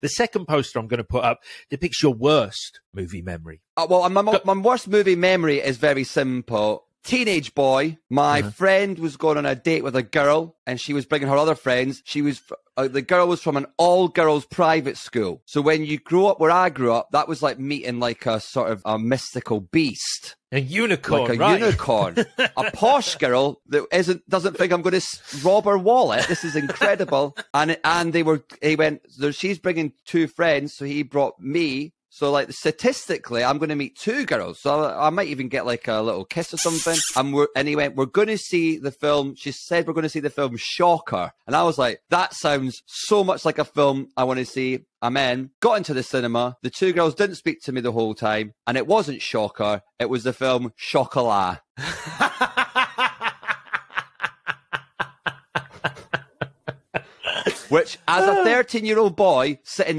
The second poster I'm going to put up depicts your worst movie memory. Uh, well, my, my, my worst movie memory is very simple. Teenage boy, my Uh-huh. friend was going on a date with a girl, and she was bringing her other friends. She was uh, the girl was from an all girls private school. So when you grew up where I grew up, that was like meeting like a sort of a mystical beast. A unicorn, like a right? unicorn, a posh girl that isn't doesn't think I'm going to rob her wallet. This is incredible. and and they were he went. So she's bringing two friends, so he brought me. So like statistically, I'm going to meet two girls. So I, I might even get like a little kiss or something. And we're went, we're going to see the film. She said we're going to see the film Shocker, and I was like, that sounds so much like a film I want to see. I'm in. Got into the cinema. The two girls didn't speak to me the whole time, and it wasn't Shocker. It was the film Chocolat. Which, as a ah. 13 year old boy sitting